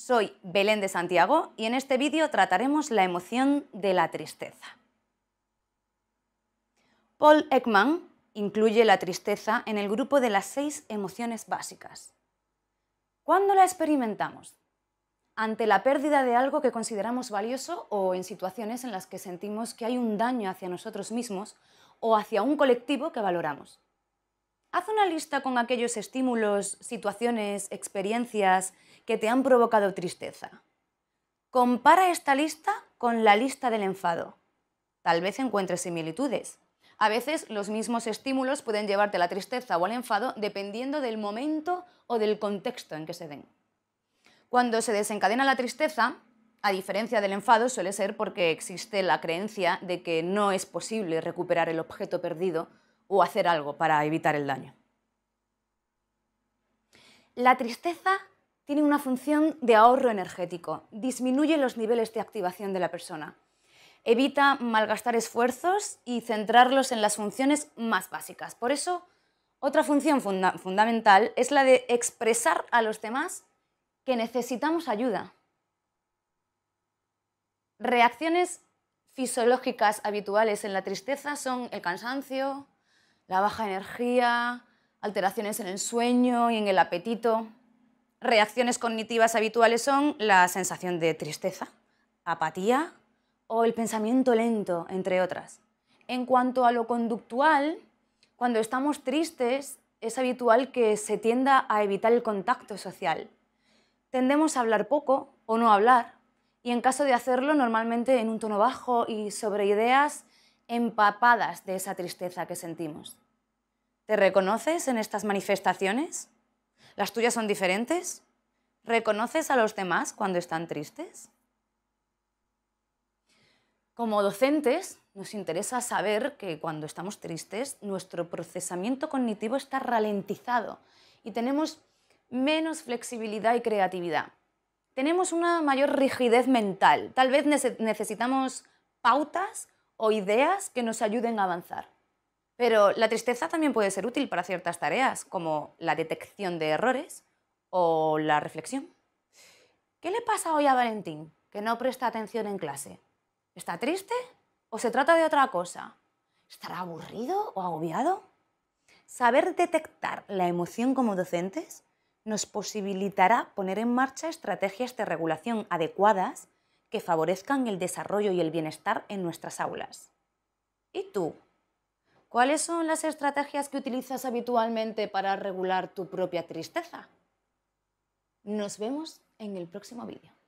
Soy Belén de Santiago y en este vídeo trataremos la emoción de la tristeza. Paul Ekman incluye la tristeza en el grupo de las seis emociones básicas. ¿Cuándo la experimentamos? Ante la pérdida de algo que consideramos valioso o en situaciones en las que sentimos que hay un daño hacia nosotros mismos o hacia un colectivo que valoramos. Haz una lista con aquellos estímulos, situaciones, experiencias que te han provocado tristeza. Compara esta lista con la lista del enfado. Tal vez encuentres similitudes. A veces los mismos estímulos pueden llevarte a la tristeza o al enfado dependiendo del momento o del contexto en que se den. Cuando se desencadena la tristeza, a diferencia del enfado, suele ser porque existe la creencia de que no es posible recuperar el objeto perdido o hacer algo para evitar el daño. La tristeza tiene una función de ahorro energético, disminuye los niveles de activación de la persona, evita malgastar esfuerzos y centrarlos en las funciones más básicas. Por eso, otra función fundamental es la de expresar a los demás que necesitamos ayuda. Reacciones fisiológicas habituales en la tristeza son el cansancio, la baja energía, alteraciones en el sueño y en el apetito. Reacciones cognitivas habituales son la sensación de tristeza, apatía o el pensamiento lento, entre otras. En cuanto a lo conductual, cuando estamos tristes es habitual que se tienda a evitar el contacto social. Tendemos a hablar poco o no hablar, y en caso de hacerlo normalmente en un tono bajo y sobre ideas empapadas de esa tristeza que sentimos. ¿Te reconoces en estas manifestaciones? ¿Las tuyas son diferentes? ¿Reconoces a los demás cuando están tristes? Como docentes, nos interesa saber que cuando estamos tristes, nuestro procesamiento cognitivo está ralentizado y tenemos menos flexibilidad y creatividad. Tenemos una mayor rigidez mental. Tal vez necesitamos pautas o ideas que nos ayuden a avanzar. Pero la tristeza también puede ser útil para ciertas tareas, como la detección de errores o la reflexión. ¿Qué le pasa hoy a Valentín, que no presta atención en clase? ¿Está triste o se trata de otra cosa? ¿Estará aburrido o agobiado? Saber detectar la emoción como docentes nos posibilitará poner en marcha estrategias de regulación adecuadas que favorezcan el desarrollo y el bienestar en nuestras aulas. ¿Y tú? ¿Cuáles son las estrategias que utilizas habitualmente para regular tu propia tristeza? Nos vemos en el próximo vídeo.